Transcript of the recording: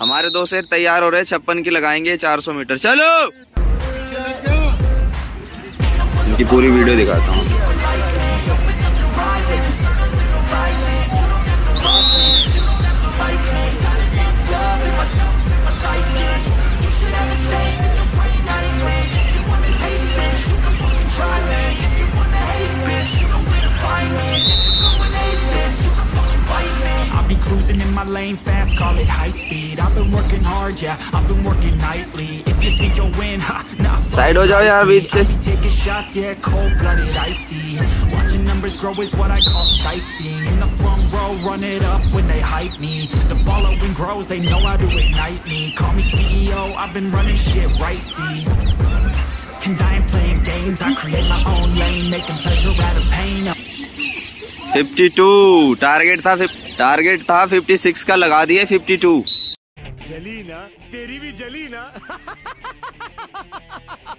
हमारे दोस्त शेर तैयार हो रहे छप्पन की लगाएँगे 400 मीटर। चलो! इनकी पूरी वीडियो दिखाता हूँ। My lane fast, call it high speed. I've been working hard, yeah, I've been working nightly. If you think you'll win, ha, nah Side ho jao yaar beach se taking shots, yeah, cold-blooded, icy Watching numbers grow is what I call sightseeing. In the front row, run it up when they hype me. The following grows, they know how to ignite me. Call me CEO, I've been running shit right, see. And I ain't playing games, I create my own lane Making pleasure out of pain fifty two target था target था fifty six का, लगा दिया fifty to जली ना, तेरी भी जली ना।